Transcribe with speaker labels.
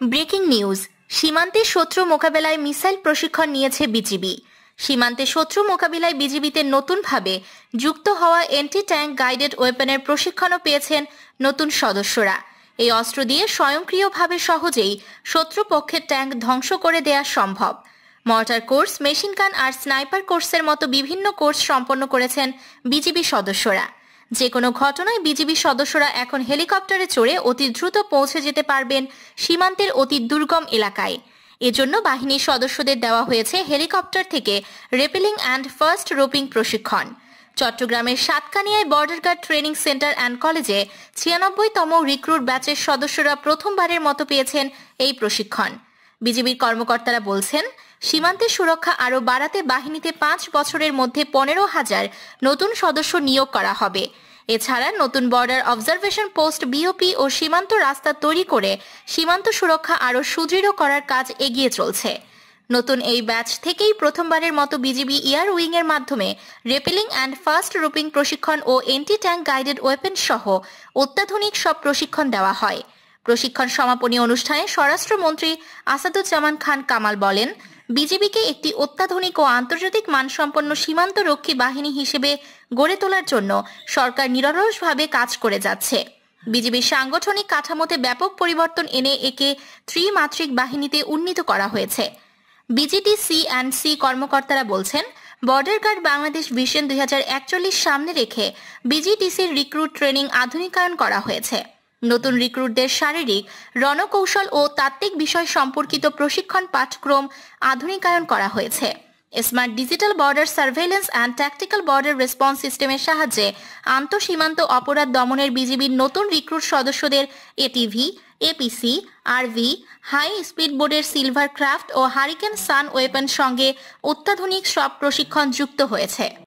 Speaker 1: Breaking news. সীমান্তে শত্রু মোকাবেলায় মিসাইল প্রশিক্ষণ নিয়েছে বিজিবি। সীমান্তে শত্রু মোকাবিলায় বিজিবিতে নতুনভাবে যুক্ত হওয়া এন্টি ট্যাঙ্ক গাইডেড ওয়েপনের প্রশিক্ষণও পেয়েছেন নতুন সদস্যরা। এই অস্ত্র দিয়ে স্বয়ংক্রিয়ভাবে সহজেই শত্রুপক্ষের ট্যাঙ্ক ধ্বংস করে দেয়া সম্ভব। মর্টার কোর্স মেশিন গান আর স্নাইপার কোর্সের মতো বিভিন্ন কোর্স সম্পন্ন করেছেন বিজিবি সদস্যরা। যে কোনো ঘটনায় বিজিবি সদস্যরা এখন হেলিকপ্টারে চড়ে অতি দ্রুত পৌঁছে যেতে পারবেন সীমান্তের অতি দুর্গম এলাকায়। এজন্য বাহিনীর সদস্যদের দেওয়া হয়েছে হেলিকপ্টার থেকে রেপেলিং অ্যান্ড ফার্স্ট রোপিং প্রশিক্ষণ। চট্টগ্রামের সাতকানিয়ায় border guard training centre and কলেজে ছিয়ানব্বইতম রিক্রুট ব্যাচের সদস্যরা প্রথমবারের মতো পেয়েছেন এই প্রশিক্ষণ। বিজিবির কর্মকর্তারা বলছেন, সীমান্তের সুরক্ষা আরও বাড়াতে বাহিনীতে পাঁচ বছরের মধ্যে পনেরো হাজার নতুন সদস্য নিয়োগ করা হবে। এছাড়া নতুন বর্ডার অবজারভেশন পোস্ট বিওপি ও সীমান্ত রাস্তা তৈরি করে সীমান্ত সুরক্ষা আরও সুদৃঢ় করার কাজ এগিয়ে চলছে। নতুন এই ব্যাচ থেকেই প্রথমবারের মতো বিজিবি ইয়ার উইং এর মাধ্যমে রেপেলিং অ্যান্ড ফাস্ট রুপিং প্রশিক্ষণ ও এন্টি ট্যাঙ্ক গাইডেড ওয়েপেন সহ অত্যাধুনিক সব প্রশিক্ষণ দেওয়া হয়। প্রশিক্ষণ সমাপনী অনুষ্ঠানে স্বরাষ্ট্রমন্ত্রী আসাদুজ্জামান খান কামাল বলেন বিজিবিকে একটি অত্যাধুনিক ও আন্তর্জাতিক মানসম্পন্ন সীমান্ত রক্ষী বাহিনী হিসেবে গড়ে তোলার জন্য সরকার নিরলসভাবে কাজ করে যাচ্ছে। বিজিবির সাংগঠনিক কাঠামোতে ব্যাপক পরিবর্তন এনে একে ত্রিমাত্রিক বাহিনীতে উন্নীত করা হয়েছে। বিজিটি সি অ্যান্ড সি কর্মকর্তারা বলছেন, বর্ডার গার্ড বাংলাদেশ ভিশন দুই হাজার একচল্লিশ সামনে রেখে বিজিটিসির রিক্রুট ট্রেনিং আধুনিকায়ন করা হয়েছে। নতুন রিক্রুটদের শারীরিক, রণকৌশল ও তাত্ত্বিক বিষয় সম্পর্কিত প্রশিক্ষণ পাঠক্রম আধুনিকায়ন করা হয়েছে। Smart digital border surveillance and tactical border response সিস্টেমের সাহায্যে আন্তঃসীমান্ত অপরাধ দমনের বিজিবির নতুন রিক্রুট সদস্যদের ATV APC RV high speed বোর্ডের সিলভার ক্রাফট ও হারিকেন সান ওয়েপন সঙ্গে অত্যাধুনিক সব প্রশিক্ষণ যুক্ত হয়েছে।